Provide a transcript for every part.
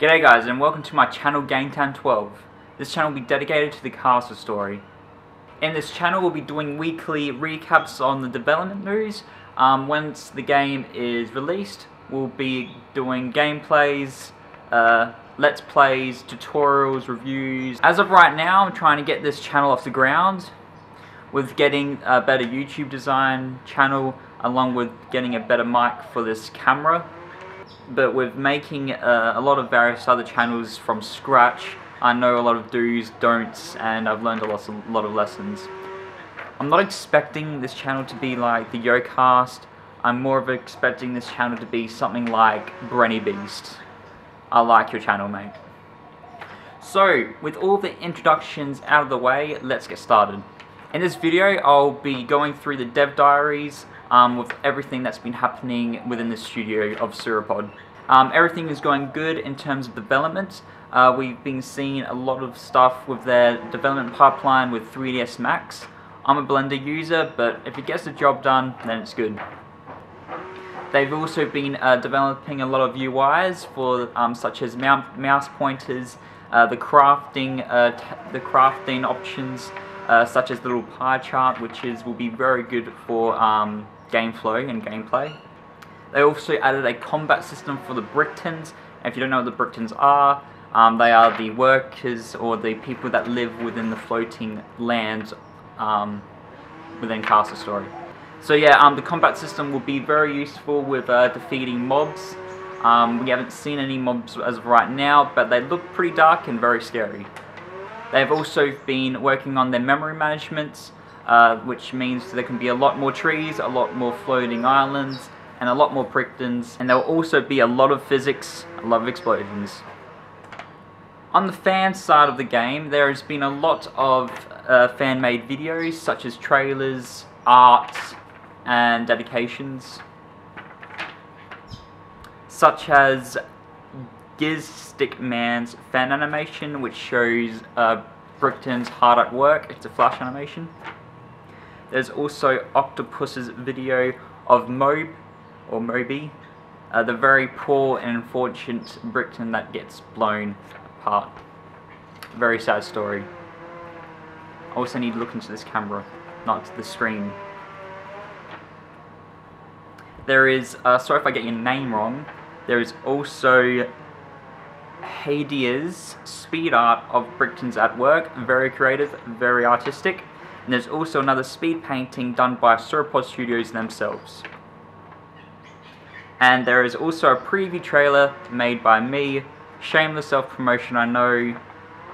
G'day guys and welcome to my channel GameTam 12. This channel will be dedicated to the Castle story. In this channel we'll be doing weekly recaps on the development news. Um, once the game is released we'll be doing gameplays, uh, let's plays, tutorials, reviews. As of right now I'm trying to get this channel off the ground with getting a better YouTube design channel along with getting a better mic for this camera but with making uh, a lot of various other channels from scratch, I know a lot of do's, don'ts, and I've learned a lot, a lot of lessons. I'm not expecting this channel to be like the Yogscast, I'm more of expecting this channel to be something like Brenny Beast. I like your channel, mate. So, with all the introductions out of the way, let's get started. In this video, I'll be going through the dev diaries, um, with everything that's been happening within the studio of Sauropod. Um, everything is going good in terms of development. Uh, we've been seeing a lot of stuff with their development pipeline with 3ds Max. I'm a Blender user, but if it gets the job done, then it's good. They've also been uh, developing a lot of UIs for um, such as mouse pointers, uh, the crafting, uh, the crafting options, uh, such as the little pie chart, which is will be very good for um, game flow and gameplay. They also added a combat system for the Bricktrons. And if you don't know what the Bricktrons are, um, they are the workers or the people that live within the floating lands um, within Castle Story. So yeah, um, the combat system will be very useful with uh, defeating mobs. Um, we haven't seen any mobs as of right now, but they look pretty dark and very scary. They've also been working on their memory management, uh, which means there can be a lot more trees, a lot more floating islands, and a lot more Bricktrons, and there will also be a lot of physics, a lot of explosions. On the fan side of the game, there has been a lot of uh, fan-made videos, such as trailers, art, and dedications, such as GezStickman's fan animation, which shows uh, Bricktron's hard at work. It's a flash animation. There's also Octopus's video of Mobe, or Moby, uh, the very poor and unfortunate Bricktron that gets blown apart. Very sad story. I also need to look into this camera, not the screen. There is, uh, sorry if I get your name wrong, there is also Hadia's speed art of Bricktron's at work, very creative, very artistic. And there's also another speed painting done by Sauropod Studios themselves. And there is also a preview trailer made by me. Shameless self-promotion, I know.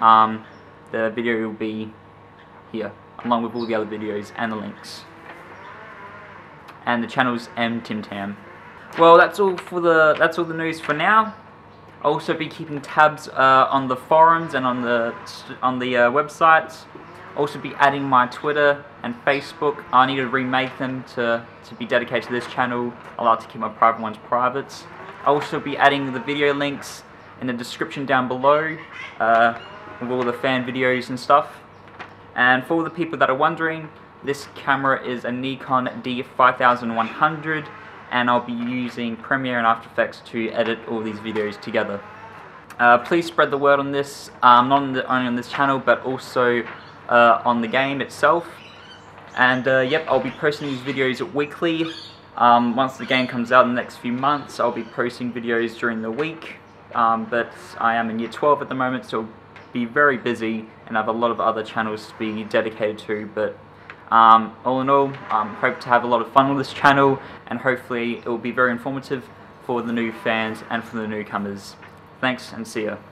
Um, the video will be here, along with all the other videos and the links. And the channel's MTimtam. Well, that's all for the that's all the news for now. I'll also be keeping tabs uh, on the forums and on the on the uh, websites also be adding my Twitter and Facebook. I need to remake them to, to be dedicated to this channel. I like to keep my private ones private. I'll also be adding the video links in the description down below uh, with all the fan videos and stuff. And for all the people that are wondering, this camera is a Nikon D5100 and I'll be using Premiere and After Effects to edit all these videos together. Uh, please spread the word on this, um, not on the, only on this channel, but also uh, on the game itself. And uh, yep, I'll be posting these videos weekly. Um, once the game comes out in the next few months, I'll be posting videos during the week. Um, but I am in year 12 at the moment, so I'll be very busy and I have a lot of other channels to be dedicated to. But um, all in all, um, hope to have a lot of fun with this channel and hopefully it will be very informative for the new fans and for the newcomers. Thanks and see ya.